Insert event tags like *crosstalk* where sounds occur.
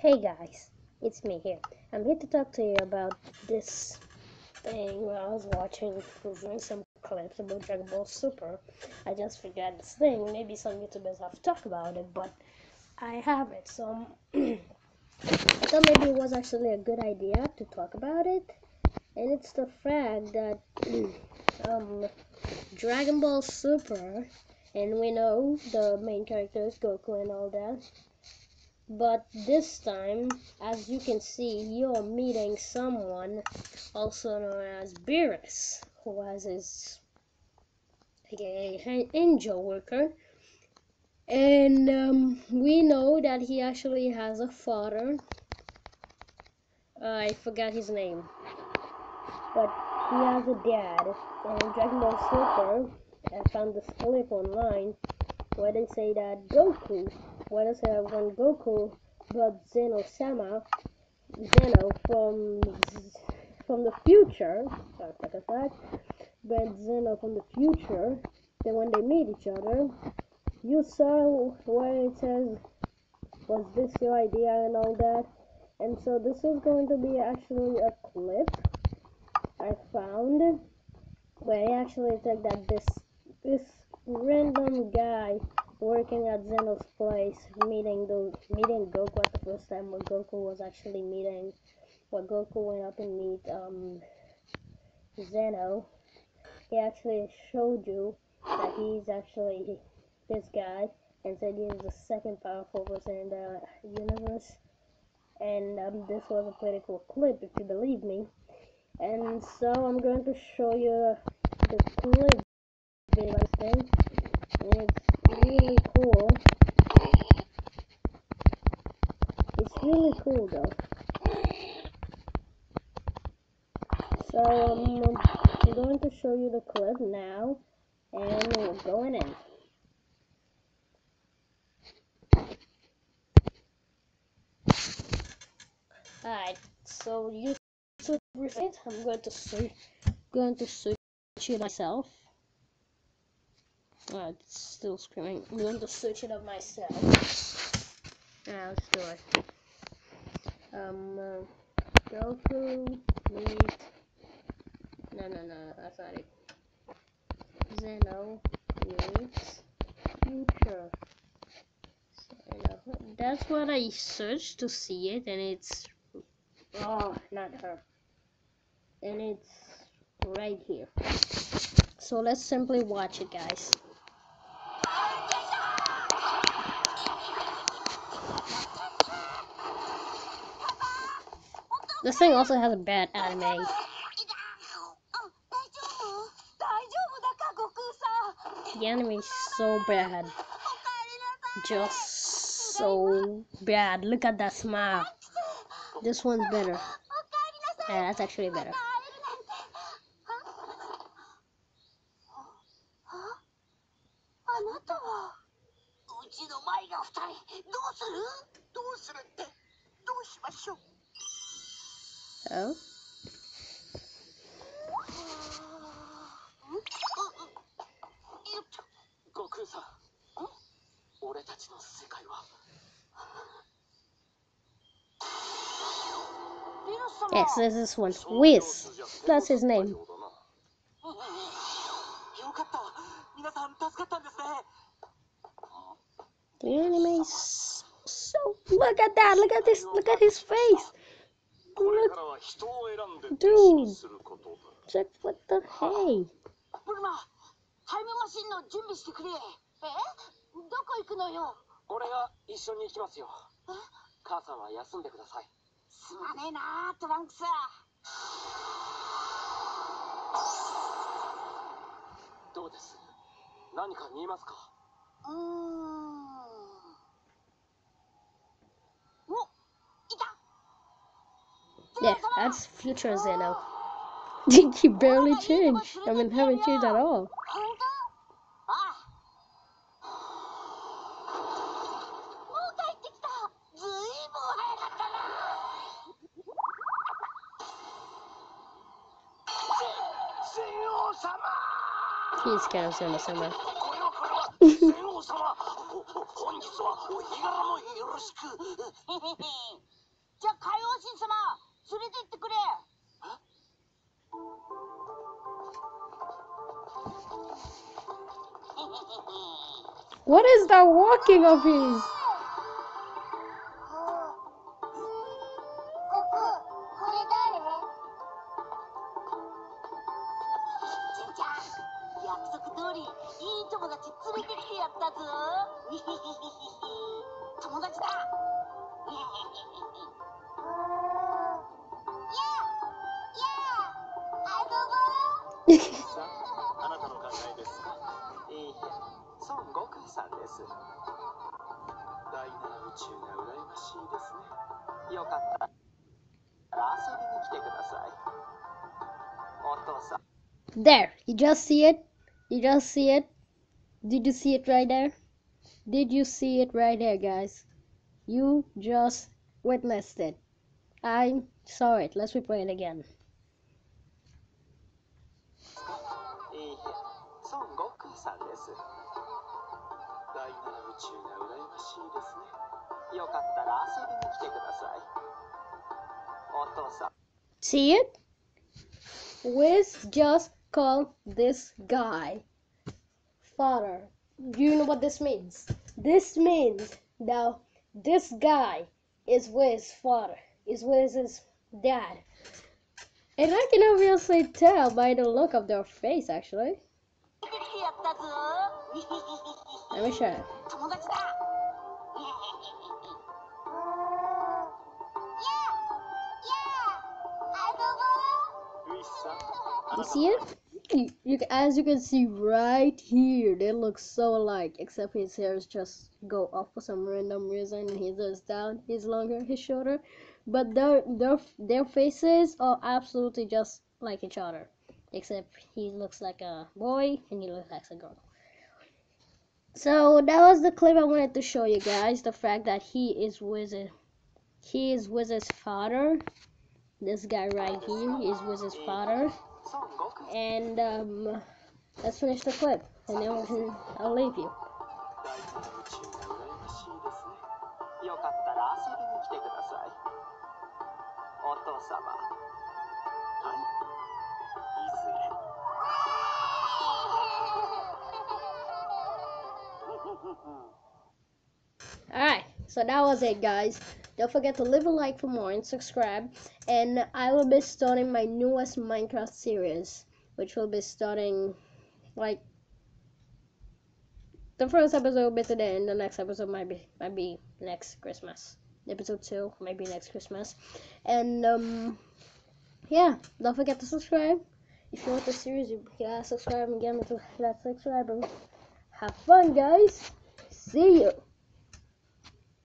Hey guys, it's me here. I'm here to talk to you about this thing where I was watching, some clips about Dragon Ball Super. I just forgot this thing. Maybe some YouTubers have talked about it, but I haven't. So *clears throat* I thought maybe it was actually a good idea to talk about it. And it's the fact that *clears throat* um, Dragon Ball Super, and we know the main characters, Goku and all that but this time as you can see you're meeting someone also known as Beerus who was his aka angel worker. And um, we know that he actually has a father. Uh, I forgot his name. But he has a dad and Dragon Ball Super I found this clip online where they say that Goku where they say that when Goku brought Zeno Sama Zeno from from the future sorry for that but Zeno from the future then when they meet each other you saw where it says was this your idea and all that? And so this is going to be actually a clip I found where I actually think that this this random guy working at Zeno's place, meeting the meeting Goku at the first time where Goku was actually meeting where Goku went up and meet um Zeno. He actually showed you that he's actually this guy and said he is the second powerful person in the universe. And um, this was a pretty cool clip if you believe me. And so I'm going to show you the clip thing. It's really cool. It's really cool though. So um, I'm going to show you the clip now and we're going in. Alright, so you took it. I'm going to search going to search it myself. Oh, it's still screaming. I'm going to search it up myself. Yeah, let's do it. Um, uh, Goku, meet. No, no, no, that's not it. Zeno meets future. Zeno. That's what I searched to see it, and it's. Oh, not her. And it's right here. So let's simply watch it, guys. This thing also has a bad anime. The anime is so bad. Just so bad. Look at that smile. This one's better. Yeah, that's actually better. Oh. Yes, there's this one. Whis. That's his name. The anime's so look at that, look at this, look at his face. これ Look, からは人を選んで Dude. 弟子にすることだ。check what the hey! ブルマタイムマシンの準備してくれ。え？どこ行くのよ？俺が一緒に行きますよ。え？母さんは休んでください。すまねえなトランクス。どうです？何か見えますか？うーん Yeah, that's future Zeno. he barely *laughs* changed. I mean, haven't changed at all. 本当ああもう帰ってきたずいぶん早かったな仙王様 He's kind of Zeno somewhere. これはこれは仙王様お 本日はお日柄もよろしくじゃあ海王神様 *laughs* *laughs* 連れてってくれえ What is that walking of his? 友達だ ああなたの考えですかいいえ孫悟空さんです第七宇宙が羨ましいですねよかったら遊びに来てくださいお父さん There, you just see it? You just see it? Did you see it right there? Did you see it right there, guys? You just witnessed it. I saw it. Let's replay it again. See it? Whis just called this guy father. You know what this means? This means now this guy is Whis's father, is Whis's dad. And I can obviously tell by the look of their face, actually. Let me I. You see it? You, you, as you can see right here, they look so alike. Except his hairs just go off for some random reason, and his is down, his longer, his shorter. But their their their faces are absolutely just like each other. except he looks like a boy and he looks like a girl. So that was the clip I wanted to show you guys. The fact that he is Wizard, he is Wizard's father. This guy right here is Wizard's father. 孫悟空 And um, let's finish the clip, and then we can, I'll leave you. 第七宇宙が羨ましいですねよかったら遊びに来てくださいお父様はいいずれ Alright, so that was it, guys. Don't forget to leave a like for more and subscribe. And I will be starting my newest Minecraft series, which will be starting like the first episode will be today, and the next episode might be might be next Christmas. Episode two might be next Christmas, and um, yeah, don't forget to subscribe. If you want the series, you gotta subscribe and get me to that subscriber. Have fun, guys. See you.